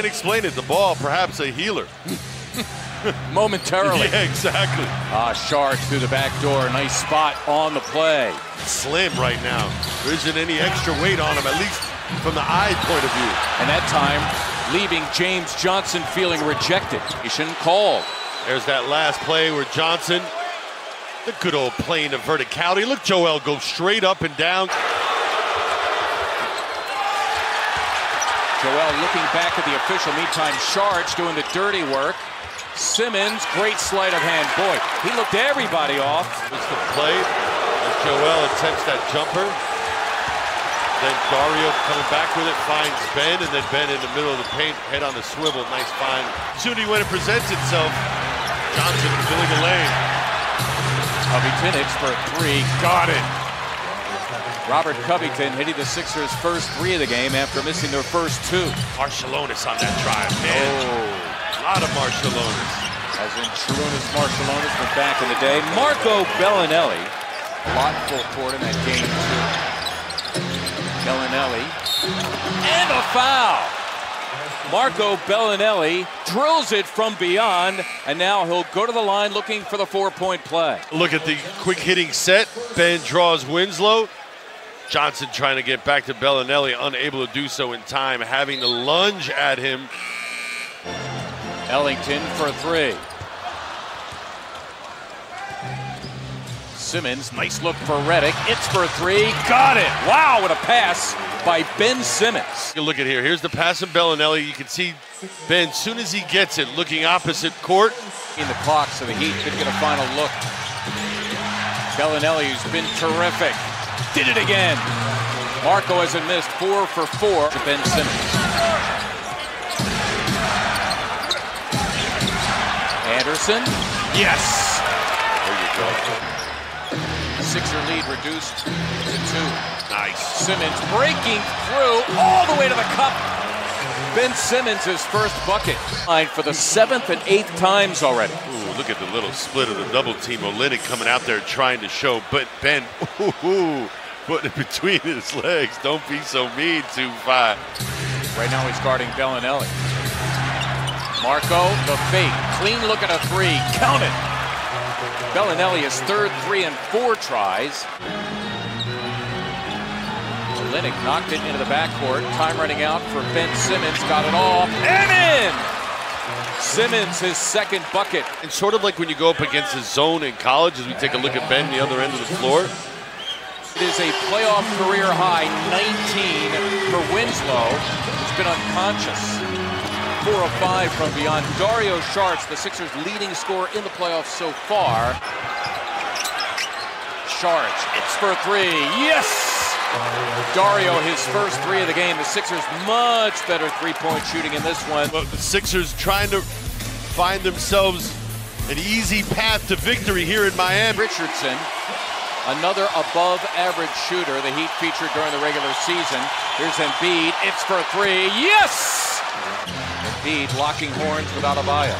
can't explain it. The ball, perhaps a healer. Momentarily. Yeah, exactly. Ah, Saric through the back door. Nice spot on the play. Slim right now. There isn't any extra weight on him, at least from the eye point of view. And that time, leaving James Johnson feeling rejected. He shouldn't call. There's that last play where Johnson, the good old plane of verticality. Look, Joel go straight up and down. Joel looking back at the official. Meantime, Saric doing the dirty work. Simmons, great sleight of hand. Boy, he looked everybody off. It's the play as Joel attempts that jumper. Then Dario coming back with it, finds Ben, and then Ben in the middle of the paint, head on the swivel. Nice find. Shooting when it presents itself. Johnson filling the lane. Covington for three. Got it. Robert Covington hitting the Sixers' first three of the game after missing their first two. Marciulionis on that drive, man. Oh. A lot of Marciulionis. As in Sarunas Marciulionis from back in the day. Marco Belinelli. A lot full court in that game, too. Belinelli. And a foul. Marco Belinelli drills it from beyond, and now he'll go to the line looking for the four-point play. Look at the quick hitting set. Ben draws Winslow. Johnson trying to get back to Belinelli, unable to do so in time, having to lunge at him. Ellington for three. Simmons, nice look for Redick. It's for three. Got it. Wow, what a pass by Ben Simmons. You look at here. Here's the pass from Belinelli. You can see Ben, soon as he gets it, looking opposite court. In the clock, so the Heat could get a final look. Belinelli, who's been terrific, did it again. Marco hasn't missed four for four to Ben Simmons. Anderson, yes. There you go. Sixer lead reduced to two. Nice. Simmons breaking through all the way to the cup. Ben Simmons' his first bucket. Line for the seventh and eighth times already. Ooh, look at the little split of the double team. Olynyk coming out there trying to show, but Ben, ooh, ooh, putting it between his legs. Don't be so mean, 2-5. Right now he's guarding Belinelli. Marco, the fake. Clean look at a three. Count it. Belinelli his third three and four tries. Olynyk knocked it into the backcourt. Time running out for Ben Simmons. Got it off and in. Simmons his second bucket. It's sort of like when you go up against the zone in college as we take a look at Ben, the other end of the floor. It is a playoff career high 19 for Winslow, who's been unconscious. Four of five from beyond. Dario Saric, the Sixers' leading scorer in the playoffs so far. Saric, it's for three. Yes! Dario, his first three of the game. The Sixers much better three-point shooting in this one. But the Sixers trying to find themselves an easy path to victory here in Miami. Richardson, another above average shooter the Heat featured during the regular season. Here's Embiid, it's for three, yes! Embiid locking horns with Adebayo.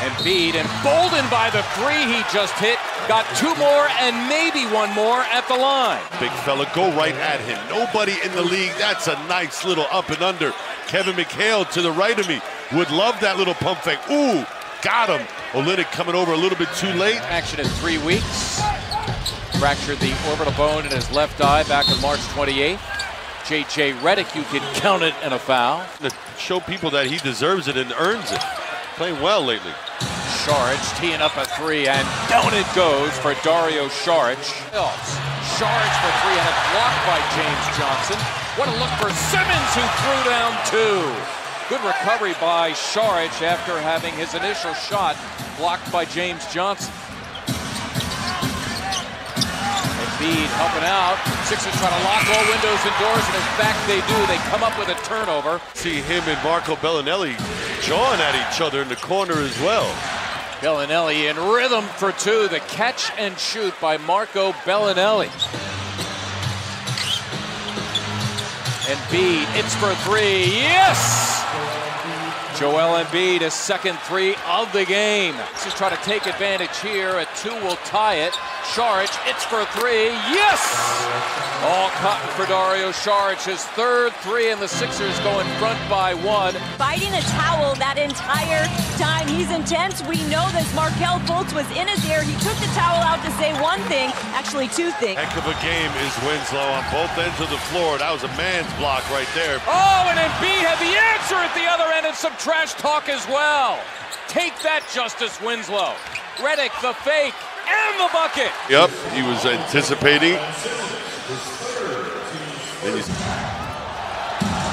Embiid emboldened by the three he just hit, got two more and maybe one more at the line. Big fella, go right at him. Nobody in the league. That's a nice little up and under. Kevin McHale to the right of me would love that little pump fake. Ooh, got him. Olynyk coming over a little bit too late. Action in three weeks. Fractured the orbital bone in his left eye back on March 28th. J.J. Redick, you can count it in a foul. To show people that he deserves it and earns it. Playing well lately. Saric teeing up a three, and down it goes for Dario Saric. Saric for three, and a block by James Johnson. What a look for Simmons, who threw down two. Good recovery by Saric after having his initial shot blocked by James Johnson. Embiid helping out. Sixers trying to lock all windows and doors, and in fact they do. They come up with a turnover. See him and Marco Belinelli jawing at each other in the corner as well. Belinelli in rhythm for two. The catch and shoot by Marco Belinelli. And Embiid, it's for three. Yes! Joel Embiid, his second three of the game. Just try to take advantage here. A two will tie it. Saric, it's for three. Yes! All cotton for Dario Saric. His third three, and the Sixers go in front by one. Fighting a towel that entire time. He's intense. We know this. Markelle Fultz was in his ear. He took the towel out to say one thing, actually two things. Heck of a game is Winslow on both ends of the floor. That was a man's block right there. Oh, and Embiid had the answer at the other end and some trash talk as well. Take that, Justice Winslow. Redick, the fake, and the bucket. Yep, he was anticipating.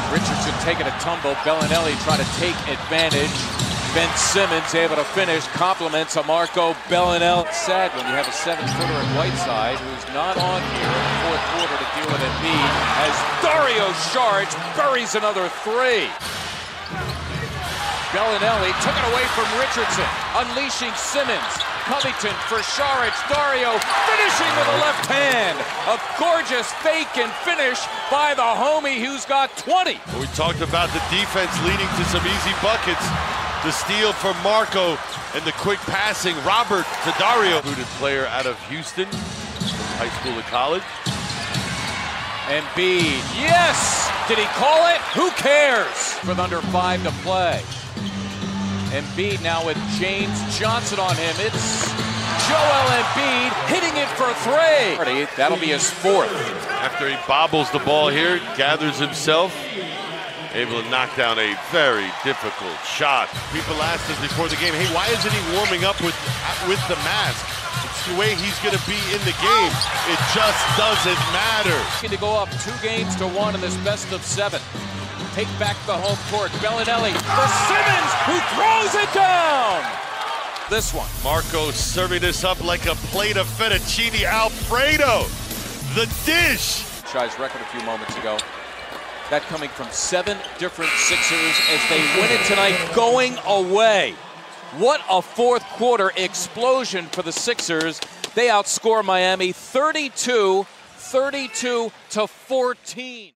Richardson taking a tumble. Belinelli trying to take advantage. Ben Simmons able to finish. Compliments of Marco Belinelli. Sad when you have a seven-footer at Whiteside who's not on here in the fourth quarter to deal with Embiid as Dario Saric buries another three. Belinelli took it away from Richardson, unleashing Simmons. Covington for Saric. Dario finishing with a left hand. A gorgeous fake and finish by the homie who's got 20. We talked about the defense leading to some easy buckets. The steal from Marco and the quick passing. Robert to Dario. Booted player out of Houston, high school to college. Embiid, yes! Did he call it? Who cares? With under five to play. Embiid now with James Johnson on him. It's Joel Embiid hitting it for three. That'll be his fourth. After he bobbles the ball here, gathers himself, able to knock down a very difficult shot. People asked us before the game, hey, why isn't he warming up with, with the mask? It's the way he's going to be in the game. It just doesn't matter. To go up two games to one in this best of seven take back the home court. Belinelli for Simmons, who throws it down. This one. Marco serving this up like a plate of fettuccine alfredo. The dish. Shai's record a few moments ago. That coming from seven different Sixers as they win it tonight going away. What a fourth quarter explosion for the Sixers. They outscore Miami 32 32 to 14.